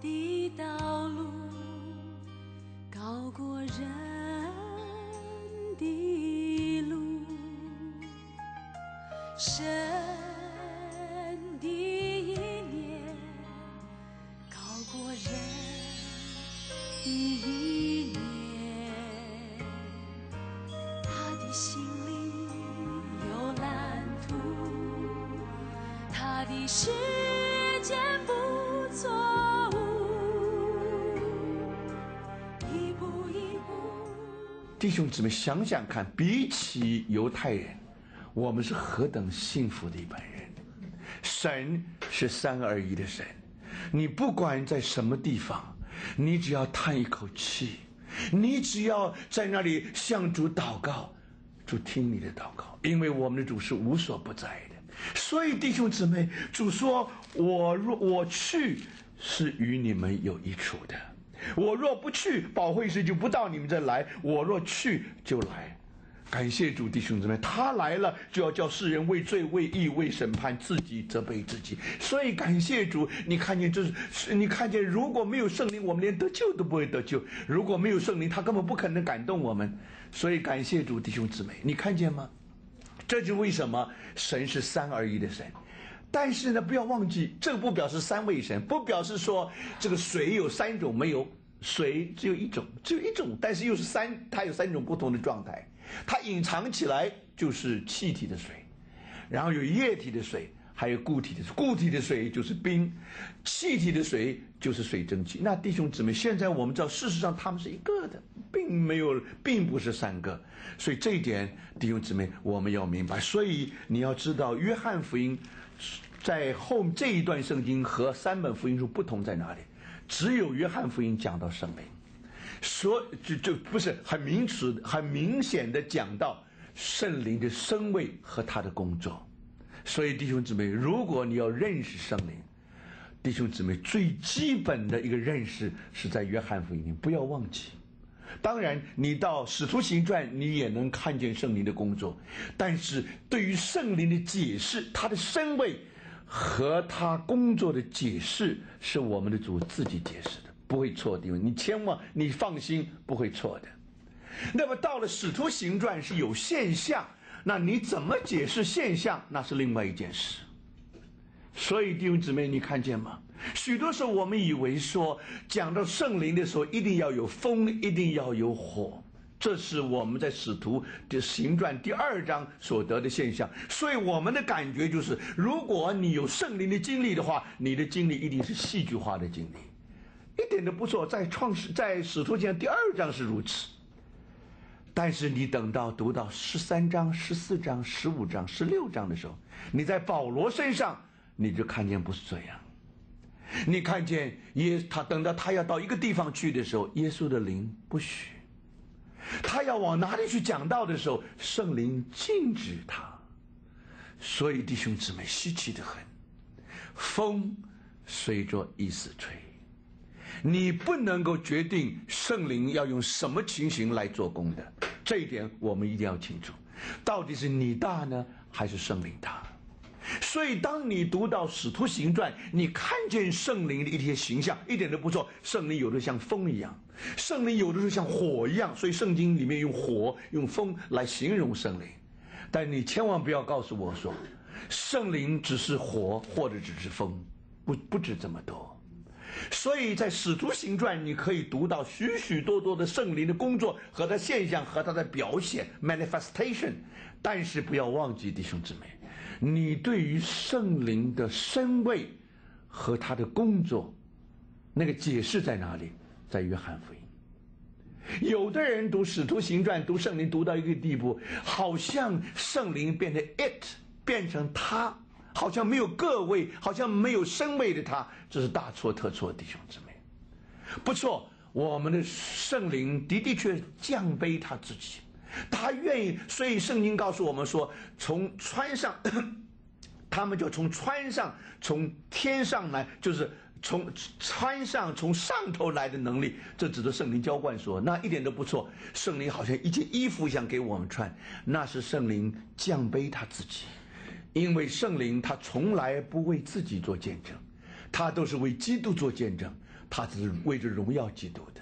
的道路高过人的路，神的意念高过人的意念，他的心里有蓝图，他的弟兄姊妹，想想看，比起犹太人，我们是何等幸福的一般人。神是三而一的神，你不管在什么地方，你只要叹一口气，你只要在那里向主祷告，主听你的祷告，因为我们的主是无所不在的。所以弟兄姊妹，主说：“我若我去，是与你们有益处的。”我若不去，保惠师就不到你们这来；我若去，就来。感谢主，弟兄姊妹，他来了就要叫世人为罪、为义、为审判，自己责备自己。所以感谢主，你看见这是，你看见如果没有圣灵，我们连得救都不会得救；如果没有圣灵，他根本不可能感动我们。所以感谢主，弟兄姊妹，你看见吗？这就为什么神是三而一的神。但是呢，不要忘记，这个不表示三位神，不表示说这个水有三种，没有水只有一种，只有一种，但是又是三，它有三种不同的状态，它隐藏起来就是气体的水，然后有液体的水，还有固体的，固体的水就是冰，气体的水就是水蒸气。那弟兄姊妹，现在我们知道，事实上他们是一个的，并没有，并不是三个。所以这一点，弟兄姊妹，我们要明白。所以你要知道，约翰福音在后这一段圣经和三本福音书不同在哪里？只有约翰福音讲到圣灵，所就就不是很明词、很明显的讲到圣灵的身位和他的工作。所以弟兄姊妹，如果你要认识圣灵，弟兄姊妹最基本的一个认识是在约翰福音里，不要忘记。当然，你到使徒行传，你也能看见圣灵的工作，但是对于圣灵的解释，他的身位和他工作的解释，是我们的主自己解释的，不会错的。因为你千万你放心，不会错的。那么到了使徒行传是有现象，那你怎么解释现象，那是另外一件事。所以弟兄姊妹，你看见吗？许多时候我们以为说讲到圣灵的时候，一定要有风，一定要有火，这是我们在使徒的行传第二章所得的现象。所以我们的感觉就是，如果你有圣灵的经历的话，你的经历一定是戏剧化的经历，一点都不错。在创始在使徒行第二章是如此。但是你等到读到十三章、十四章、十五章、十六章的时候，你在保罗身上，你就看见不是这样。你看见耶，他等到他要到一个地方去的时候，耶稣的灵不许；他要往哪里去讲道的时候，圣灵禁止他。所以弟兄姊妹稀奇的很，风随着意思吹，你不能够决定圣灵要用什么情形来做工的。这一点我们一定要清楚，到底是你大呢，还是圣灵大？所以，当你读到《使徒行传》，你看见圣灵的一些形象，一点都不错。圣灵有的像风一样，圣灵有的时候像火一样。所以，圣经里面用火、用风来形容圣灵。但你千万不要告诉我说，圣灵只是火或者只是风，不不止这么多。所以在《使徒行传》，你可以读到许许多多的圣灵的工作和它现象和它的表现 （manifestation）。但是不要忘记，弟兄姊妹，你对于圣灵的身位和他的工作，那个解释在哪里？在约翰福音。有的人读《使徒行传》，读圣灵读到一个地步，好像圣灵变成 it，变成他。好像没有个位，好像没有身位的他，这是大错特错，弟兄姊妹。不错，我们的圣灵的的确降卑他自己，他愿意。所以圣经告诉我们说，从穿上，他们就从穿上，从天上来，就是从穿上，从上头来的能力。这指的圣灵浇灌说，那一点都不错。圣灵好像一件衣服想给我们穿，那是圣灵降卑他自己。因为圣灵他从来不为自己做见证，他都是为基督做见证。他只是为着荣耀基督的。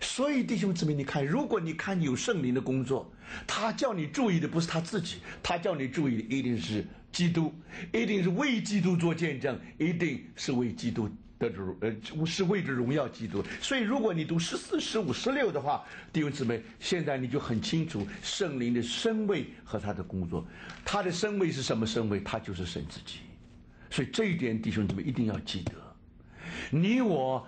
所以弟兄姊妹，你看，如果你看有圣灵的工作，他叫你注意的不是他自己，他叫你注意的一定是基督，一定是为基督做见证，一定是为基督的荣呃是为着荣耀基督。所以，如果你读十四、十五、十六的话，弟兄姊妹，现在你就很清楚圣灵的身位和他的工作。他的身位是什么身位？他就是神自己。所以这一点，弟兄姊妹一定要记得。你我。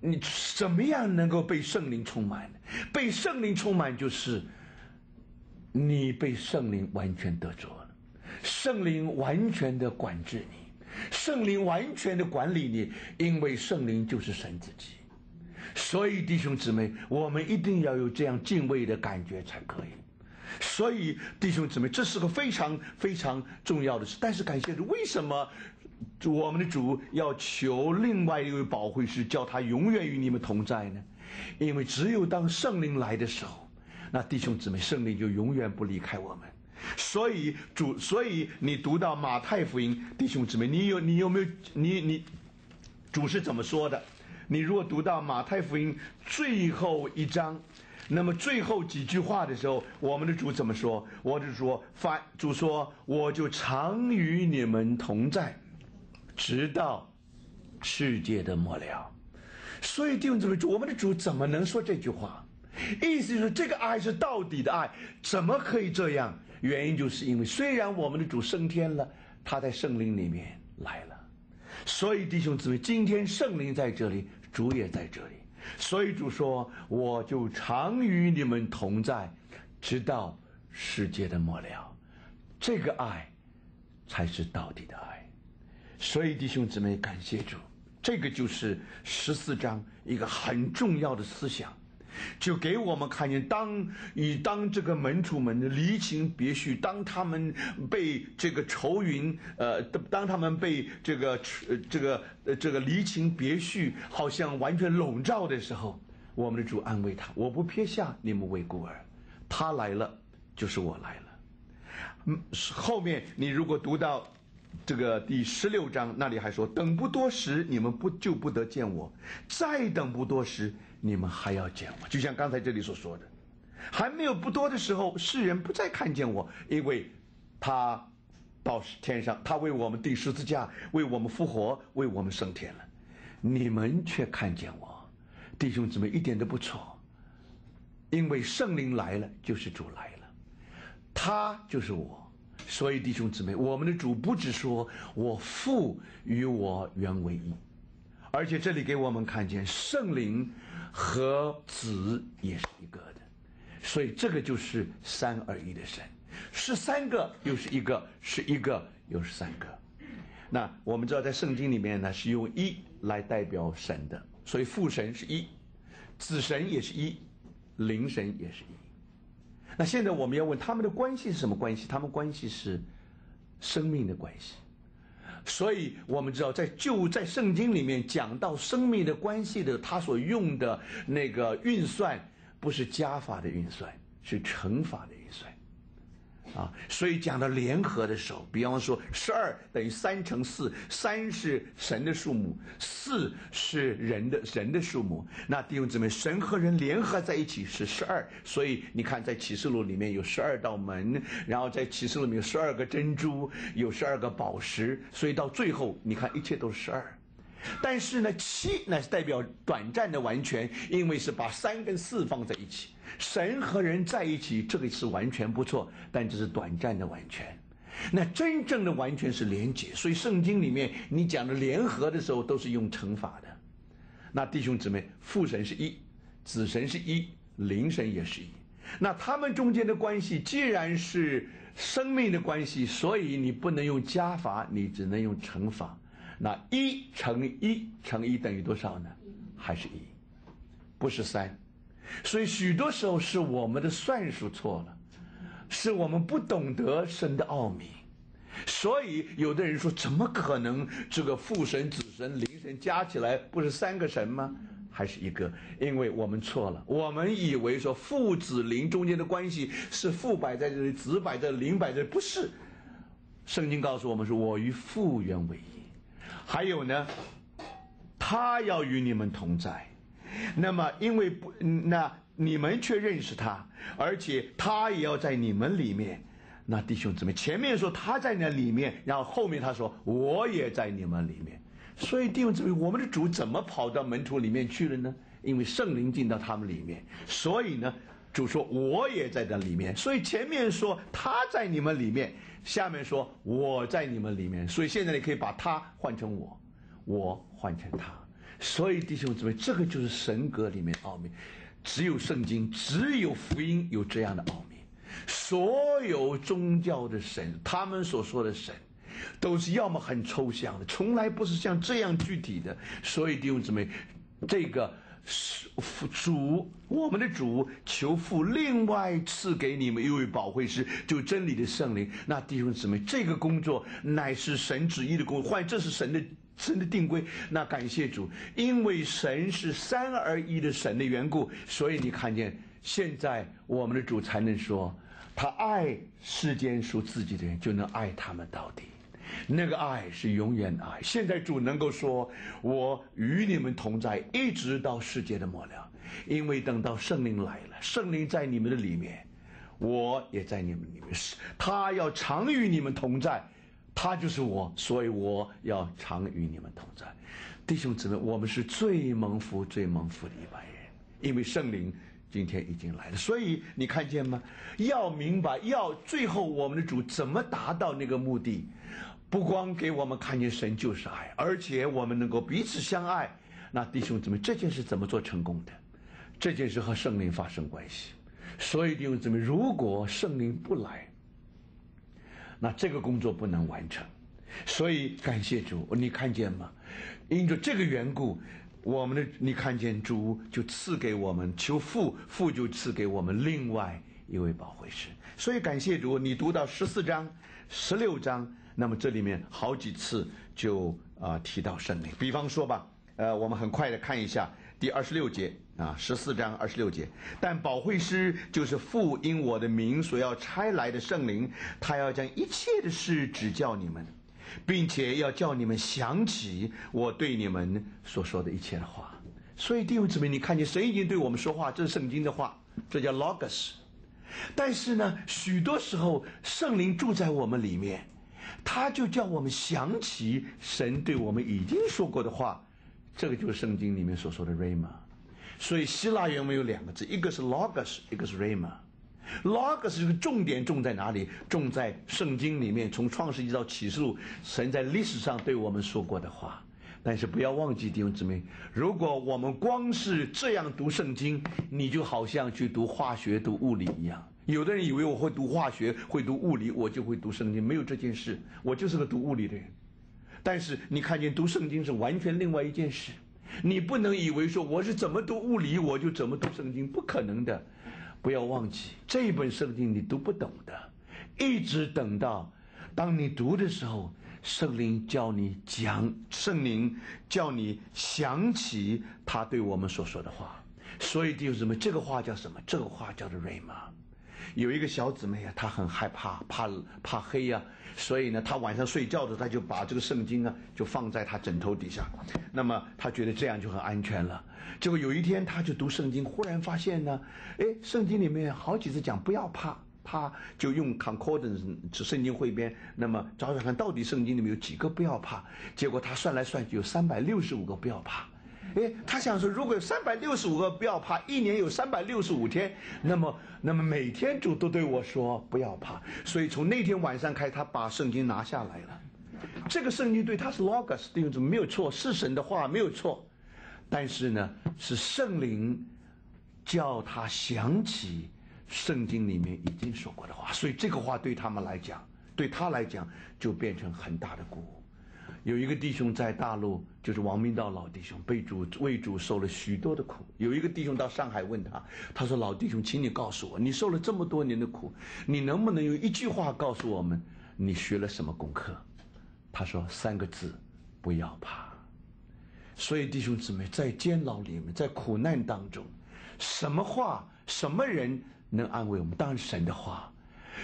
你怎么样能够被圣灵充满？被圣灵充满就是你被圣灵完全得着了，圣灵完全的管制你，圣灵完全的管理你，因为圣灵就是神自己。所以弟兄姊妹，我们一定要有这样敬畏的感觉才可以。所以弟兄姊妹，这是个非常非常重要的事。但是感谢主，为什么？我们的主要求另外一位保惠师，叫他永远与你们同在呢，因为只有当圣灵来的时候，那弟兄姊妹，圣灵就永远不离开我们。所以主，所以你读到马太福音，弟兄姊妹，你有你有没有你你主是怎么说的？你如果读到马太福音最后一章，那么最后几句话的时候，我们的主怎么说？我就说，发主说，我就常与你们同在。直到世界的末了，所以弟兄姊妹，我们的主怎么能说这句话？意思就是这个爱是到底的爱，怎么可以这样？原因就是因为虽然我们的主升天了，他在圣灵里面来了，所以弟兄姊妹，今天圣灵在这里，主也在这里，所以主说：“我就常与你们同在，直到世界的末了。”这个爱才是到底的爱。所以，弟兄姊妹，感谢主，这个就是十四章一个很重要的思想，就给我们看见，当以当这个门主们的离情别绪，当他们被这个愁云，呃，当他们被这个这个这个离情别绪好像完全笼罩的时候，我们的主安慰他：“我不撇下你们为孤儿，他来了就是我来了。”嗯，后面你如果读到。这个第十六章那里还说：“等不多时，你们不就不得见我；再等不多时，你们还要见我。”就像刚才这里所说的，还没有不多的时候，世人不再看见我，因为他到天上，他为我们钉十字架，为我们复活，为我们升天了。你们却看见我，弟兄姊妹一点都不错，因为圣灵来了，就是主来了，他就是我。所以弟兄姊妹，我们的主不只说我父与我原为一，而且这里给我们看见圣灵和子也是一个的，所以这个就是三而一的神，是三个又是一个，是一个又是三个。那我们知道在圣经里面呢是用一来代表神的，所以父神是一，子神也是一，灵神也是一。那现在我们要问他们的关系是什么关系？他们关系是生命的关系，所以我们知道，在就在圣经里面讲到生命的关系的，他所用的那个运算不是加法的运算，是乘法的。啊，所以讲到联合的时候，比方说十二等于三乘四，三是神的数目，四是人的人的数目。那弟兄姊妹，神和人联合在一起是十二，所以你看在启示录里面有十二道门，然后在启示录里面有十二个珍珠，有十二个宝石，所以到最后你看一切都是十二。但是呢，七那是代表短暂的完全，因为是把三跟四放在一起。神和人在一起，这个是完全不错，但这是短暂的完全。那真正的完全是连结。所以圣经里面你讲的联合的时候，都是用乘法的。那弟兄姊妹，父神是一，子神是一，灵神也是一。那他们中间的关系既然是生命的关系，所以你不能用加法，你只能用乘法。那一乘一乘一等于多少呢？还是一，不是三。所以许多时候是我们的算术错了，是我们不懂得神的奥秘。所以有的人说，怎么可能这个父神、子神、灵神加起来不是三个神吗？还是一个？因为我们错了，我们以为说父子灵中间的关系是父摆在这里，子摆在灵摆在，不是。圣经告诉我们说，我与父原为一。还有呢？他要与你们同在。那么，因为不，那你们却认识他，而且他也要在你们里面。那弟兄姊妹，前面说他在那里面，然后后面他说我也在你们里面。所以弟兄姊妹，我们的主怎么跑到门徒里面去了呢？因为圣灵进到他们里面，所以呢，主说我也在那里面。所以前面说他在你们里面，下面说我在你们里面。所以现在你可以把他换成我，我换成他。所以弟兄姊妹，这个就是神格里面奥秘，只有圣经，只有福音有这样的奥秘。所有宗教的神，他们所说的神，都是要么很抽象的，从来不是像这样具体的。所以弟兄姊妹，这个是父主，我们的主求父另外赐给你们一位保惠师，就真理的圣灵。那弟兄姊妹，这个工作乃是神旨意的工作，换这是神的。神的定规，那感谢主，因为神是三而一的神的缘故，所以你看见现在我们的主才能说，他爱世间属自己的人，就能爱他们到底。那个爱是永远的爱。现在主能够说，我与你们同在，一直到世界的末了，因为等到圣灵来了，圣灵在你们的里面，我也在你们里面，是他要常与你们同在。他就是我，所以我要常与你们同在，弟兄姊妹，我们是最蒙福、最蒙福的一班人，因为圣灵今天已经来了。所以你看见吗？要明白，要最后我们的主怎么达到那个目的？不光给我们看见神就是爱，而且我们能够彼此相爱。那弟兄姊妹，这件事怎么做成功的？这件事和圣灵发生关系。所以弟兄姊妹，如果圣灵不来，那这个工作不能完成，所以感谢主，你看见吗？因着这个缘故，我们的你看见主就赐给我们求父，父就赐给我们另外一位保惠师。所以感谢主，你读到十四章、十六章，那么这里面好几次就啊提到圣灵。比方说吧，呃，我们很快的看一下第二十六节。啊，十四章二十六节，但保惠师就是父因我的名所要差来的圣灵，他要将一切的事指教你们，并且要叫你们想起我对你们所说的一切的话。所以弟兄姊妹，你看见神已经对我们说话，这是圣经的话，这叫 logos。但是呢，许多时候圣灵住在我们里面，他就叫我们想起神对我们已经说过的话，这个就是圣经里面所说的 rama。所以希腊原文有两个字，一个是 logos，一个是 rama。logos 这个重点重在哪里？重在圣经里面，从创世纪到启示录，神在历史上对我们说过的话。但是不要忘记弟兄姊妹，如果我们光是这样读圣经，你就好像去读化学、读物理一样。有的人以为我会读化学、会读物理，我就会读圣经，没有这件事。我就是个读物理的人。但是你看见读圣经是完全另外一件事。你不能以为说我是怎么读物理，我就怎么读圣经，不可能的。不要忘记，这本圣经你读不懂的，一直等到当你读的时候，圣灵叫你讲，圣灵叫你想起他对我们所说的话。所以弟兄姊妹，这个话叫什么？这个话叫做瑞玛。有一个小姊妹啊，她很害怕，怕怕黑呀，所以呢，她晚上睡觉的时候，她就把这个圣经啊，就放在她枕头底下，那么她觉得这样就很安全了。结果有一天，她就读圣经，忽然发现呢，哎，圣经里面好几次讲不要怕，怕就用 concordance 圣经汇编，那么找找看到底圣经里面有几个不要怕。结果她算来算去，有三百六十五个不要怕。哎，他想说，如果有三百六十五个不要怕，一年有三百六十五天，那么，那么每天主都对我说不要怕。所以从那天晚上开，他把圣经拿下来了。这个圣经对他是 logos，弟兄姊妹没有错，是神的话没有错。但是呢，是圣灵叫他想起圣经里面已经说过的话，所以这个话对他们来讲，对他来讲就变成很大的鼓舞。有一个弟兄在大陆，就是王明道老弟兄，被主为主受了许多的苦。有一个弟兄到上海问他，他说：“老弟兄，请你告诉我，你受了这么多年的苦，你能不能用一句话告诉我们，你学了什么功课？”他说：“三个字，不要怕。”所以弟兄姊妹，在监牢里面，在苦难当中，什么话、什么人能安慰我们？当然神的话。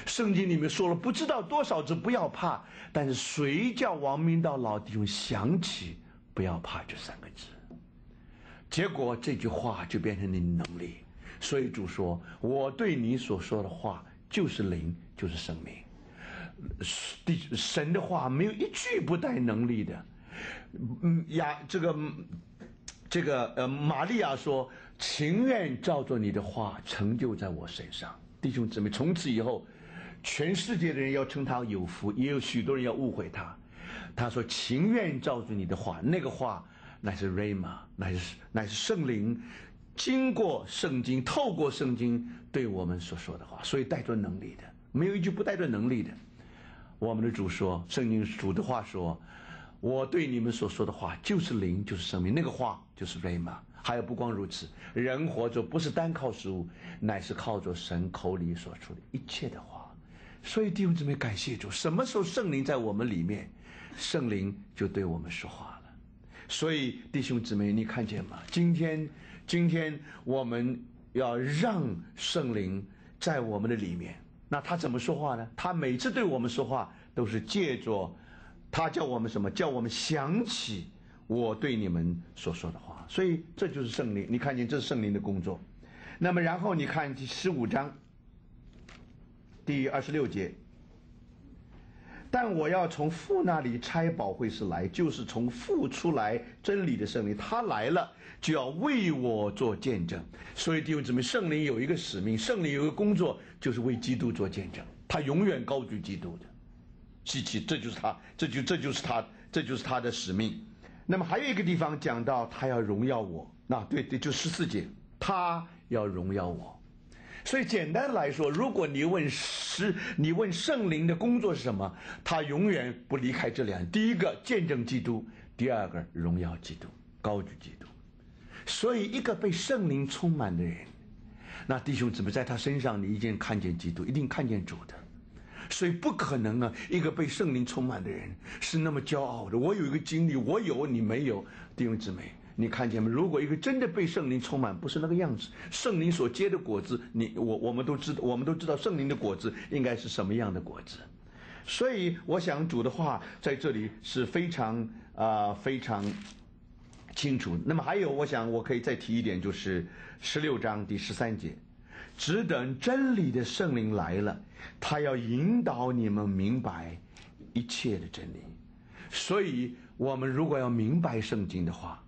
圣经里面说了不知道多少次不要怕，但是谁叫王明道老弟兄想起不要怕这三个字。结果这句话就变成你能力。所以主说：“我对你所说的话就是灵，就是生命。”地神的话没有一句不带能力的。嗯呀，这个这个呃，玛利亚说：“情愿照着你的话成就在我身上。”弟兄姊妹，从此以后，全世界的人要称他有福，也有许多人要误会他。他说：“情愿照着你的话，那个话乃是 rama，乃是乃是圣灵。”经过圣经，透过圣经对我们所说的话，所以带着能力的，没有一句不带着能力的。我们的主说，圣经主的话说：“我对你们所说的话就是灵，就是生命。”那个话就是 rama。还有不光如此，人活着不是单靠食物，乃是靠着神口里所出的一切的话。所以弟兄姊妹，感谢主，什么时候圣灵在我们里面，圣灵就对我们说话了。所以弟兄姊妹，你看见吗？今天。今天我们要让圣灵在我们的里面。那他怎么说话呢？他每次对我们说话都是借着他叫我们什么？叫我们想起我对你们所说的话。所以这就是圣灵。你看见这是圣灵的工作。那么然后你看第十五章第二十六节。但我要从父那里差宝会师来，就是从父出来真理的圣灵，他来了就要为我做见证。所以弟兄姊妹，圣灵有一个使命，圣灵有一个工作，就是为基督做见证。他永远高举基督的，希奇，这就是他，这就这就是他，这就是他的使命。那么还有一个地方讲到他要荣耀我，那对对，就十四节，他要荣耀我。所以简单来说，如果你问是，你问圣灵的工作是什么，他永远不离开这两：第一个见证基督，第二个荣耀基督，高举基督。所以一个被圣灵充满的人，那弟兄姊妹在他身上，你一定看见基督，一定看见主的。所以不可能啊，一个被圣灵充满的人是那么骄傲的。我有一个经历，我有你没有，弟兄姊妹。你看见没？如果一个真的被圣灵充满，不是那个样子，圣灵所结的果子，你我我们都知道，我们都知道圣灵的果子应该是什么样的果子。所以，我想主的话在这里是非常啊非常清楚。那么还有，我想我可以再提一点，就是十六章第十三节，只等真理的圣灵来了，他要引导你们明白一切的真理。所以，我们如果要明白圣经的话，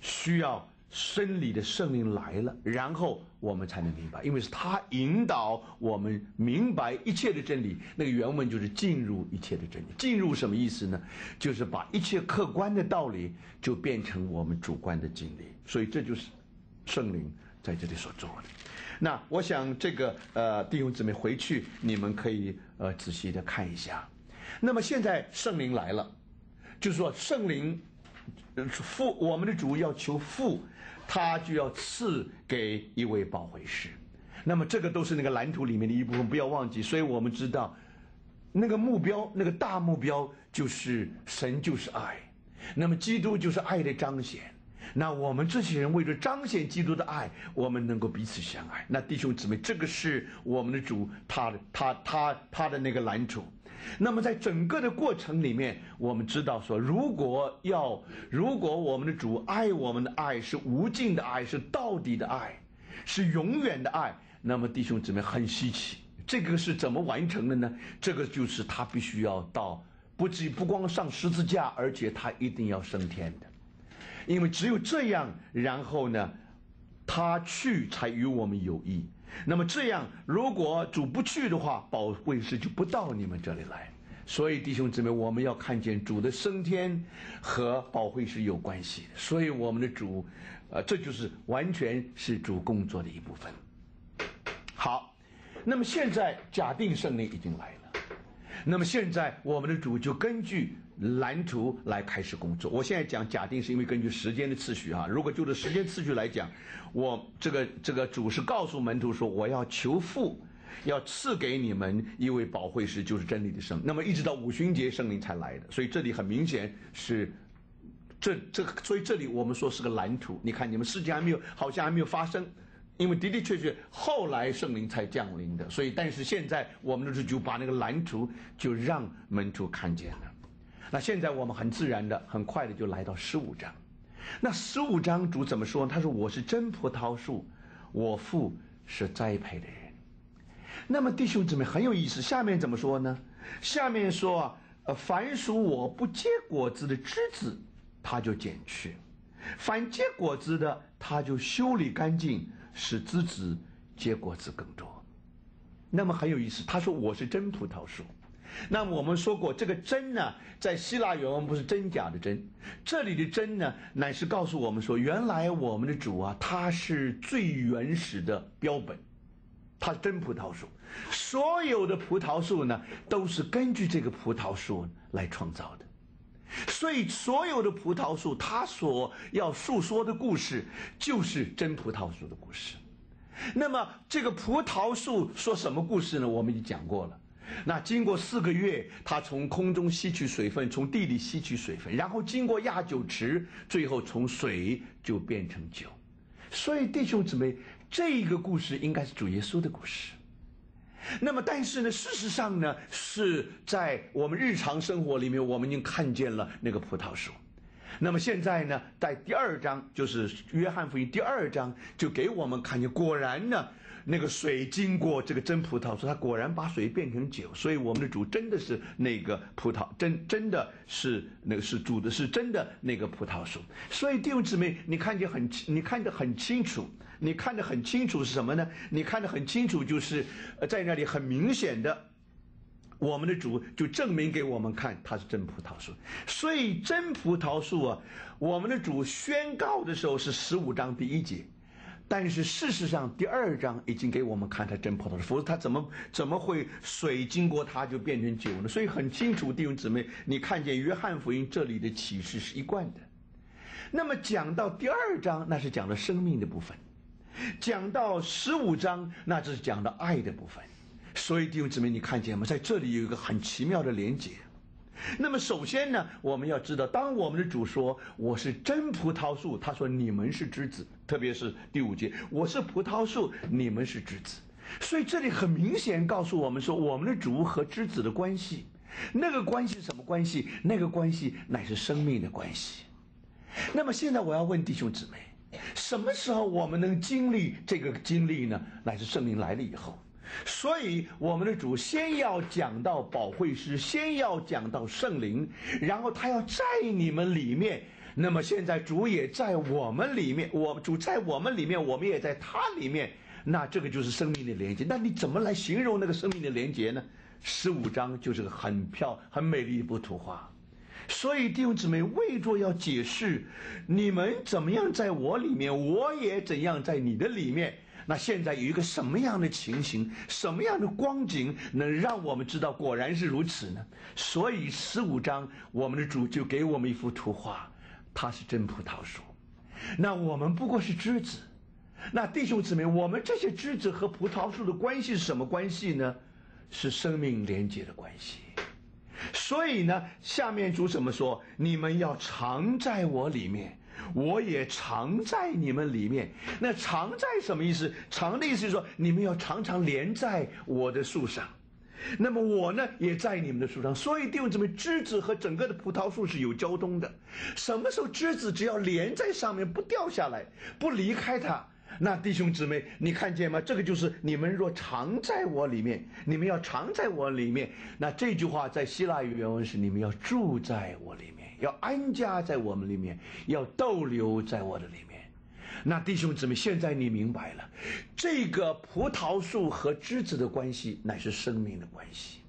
需要生理的圣灵来了，然后我们才能明白，因为是他引导我们明白一切的真理。那个原文就是进入一切的真理。进入什么意思呢？就是把一切客观的道理就变成我们主观的经历。所以这就是圣灵在这里所做的。那我想这个呃弟兄姊妹回去你们可以呃仔细的看一下。那么现在圣灵来了，就是说圣灵。父，我们的主要求父，他就要赐给一位保惠师。那么这个都是那个蓝图里面的一部分，不要忘记。所以我们知道，那个目标，那个大目标就是神就是爱，那么基督就是爱的彰显。那我们这些人为了彰显基督的爱，我们能够彼此相爱。那弟兄姊妹，这个是我们的主他他他他的那个蓝图。那么在整个的过程里面，我们知道说，如果要，如果我们的主爱我们的爱是无尽的爱，是到底的爱，是永远的爱，那么弟兄姊妹很稀奇，这个是怎么完成的呢？这个就是他必须要到，不仅不光上十字架，而且他一定要升天的，因为只有这样，然后呢，他去才与我们有益。那么这样，如果主不去的话，宝惠师就不到你们这里来。所以弟兄姊妹，我们要看见主的升天和宝惠师有关系。所以我们的主，呃，这就是完全是主工作的一部分。好，那么现在假定胜利已经来了，那么现在我们的主就根据。蓝图来开始工作。我现在讲假定是因为根据时间的次序啊。如果就着时间次序来讲，我这个这个主是告诉门徒说，我要求父，要赐给你们一位保惠师，就是真理的圣。那么一直到五旬节圣灵才来的，所以这里很明显是这这，所以这里我们说是个蓝图。你看你们事情还没有，好像还没有发生，因为的的确确后来圣灵才降临的。所以但是现在我们的主就把那个蓝图就让门徒看见了。那现在我们很自然的、很快的就来到十五章。那十五章主怎么说？他说：“我是真葡萄树，我父是栽培的人。”那么弟兄姊妹很有意思，下面怎么说呢？下面说：“呃，凡属我不结果子的枝子，他就剪去；凡结果子的，他就修理干净，使枝子结果子更多。”那么很有意思，他说：“我是真葡萄树。”那么我们说过，这个真呢，在希腊原文不是真假的真，这里的真呢，乃是告诉我们说，原来我们的主啊，他是最原始的标本，他是真葡萄树，所有的葡萄树呢，都是根据这个葡萄树来创造的，所以所有的葡萄树，它所要诉说的故事，就是真葡萄树的故事。那么这个葡萄树说什么故事呢？我们已经讲过了。那经过四个月，它从空中吸取水分，从地里吸取水分，然后经过压酒池，最后从水就变成酒。所以弟兄姊妹，这个故事应该是主耶稣的故事。那么，但是呢，事实上呢，是在我们日常生活里面，我们已经看见了那个葡萄树。那么现在呢，在第二章，就是约翰福音第二章，就给我们看见，果然呢。那个水经过这个真葡萄树，它果然把水变成酒，所以我们的主真的是那个葡萄，真真的是那个是主的是真的那个葡萄树。所以弟兄姊妹，你看见很你看得很清楚，你看得很清楚是什么呢？你看得很清楚，就是在那里很明显的，我们的主就证明给我们看，它是真葡萄树。所以真葡萄树啊，我们的主宣告的时候是十五章第一节。但是事实上，第二章已经给我们看他真葡萄树，否则他怎么怎么会水经过它就变成酒呢？所以很清楚，弟兄姊妹，你看见约翰福音这里的启示是一贯的。那么讲到第二章，那是讲了生命的部分；讲到十五章，那就是讲到爱的部分。所以弟兄姊妹，你看见吗？在这里有一个很奇妙的连接。那么首先呢，我们要知道，当我们的主说我是真葡萄树，他说你们是枝子，特别是第五节，我是葡萄树，你们是枝子。所以这里很明显告诉我们说，我们的主和枝子的关系，那个关系是什么关系？那个关系乃是生命的关系。那么现在我要问弟兄姊妹，什么时候我们能经历这个经历呢？乃是圣灵来了以后。所以，我们的主先要讲到保惠师，先要讲到圣灵，然后他要在你们里面。那么现在主也在我们里面，我主在我们里面，我们也在他里面。那这个就是生命的连接。那你怎么来形容那个生命的连接呢？十五章就是个很漂、很美丽一幅图画。所以弟兄姊妹，为着要解释你们怎么样在我里面，我也怎样在你的里面。那现在有一个什么样的情形，什么样的光景，能让我们知道果然是如此呢？所以十五章，我们的主就给我们一幅图画，它是真葡萄树，那我们不过是枝子。那弟兄姊妹，我们这些枝子和葡萄树的关系是什么关系呢？是生命连接的关系。所以呢，下面主怎么说？你们要常在我里面。我也常在你们里面。那常在什么意思？常的意思是说，你们要常常连在我的树上。那么我呢，也在你们的树上。所以弟兄姊妹，枝子和整个的葡萄树是有交通的。什么时候枝子只要连在上面，不掉下来，不离开它？那弟兄姊妹，你看见吗？这个就是你们若常在我里面，你们要常在我里面。那这句话在希腊语原文是：你们要住在我里面，要安家在我们里面，要逗留在我的里面。那弟兄姊妹，现在你明白了，这个葡萄树和枝子的关系乃是生命的关系。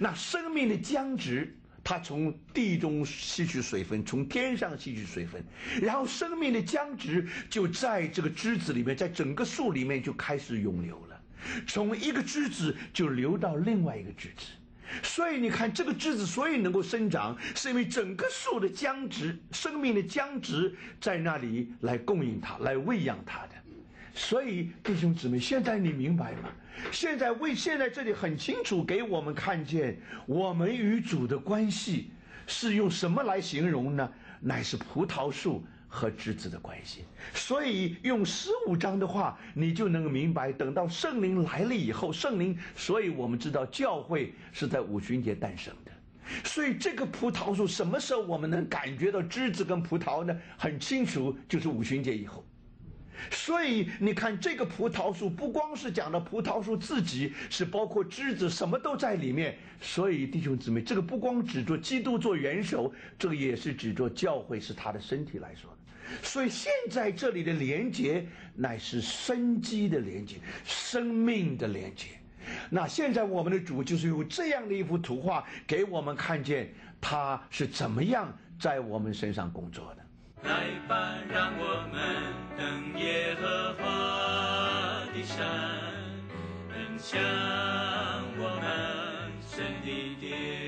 那生命的僵直。它从地中吸取水分，从天上吸取水分，然后生命的浆汁就在这个枝子里面，在整个树里面就开始涌流了，从一个枝子就流到另外一个枝子，所以你看这个枝子所以能够生长，是因为整个树的浆汁，生命的浆汁在那里来供应它，来喂养它的。所以弟兄姊妹，现在你明白吗？现在为现在这里很清楚给我们看见，我们与主的关系是用什么来形容呢？乃是葡萄树和枝子的关系。所以用十五章的话，你就能明白。等到圣灵来了以后，圣灵，所以我们知道教会是在五旬节诞生的。所以这个葡萄树什么时候我们能感觉到枝子跟葡萄呢？很清楚，就是五旬节以后。所以你看，这个葡萄树不光是讲的葡萄树自己，是包括枝子，什么都在里面。所以弟兄姊妹，这个不光指着基督做元首，这个也是指着教会是他的身体来说的。所以现在这里的连接乃是生机的连接，生命的连接。那现在我们的主就是用这样的一幅图画给我们看见他是怎么样在我们身上工作的。来吧，让我们登耶和华的山，登向我们神的殿。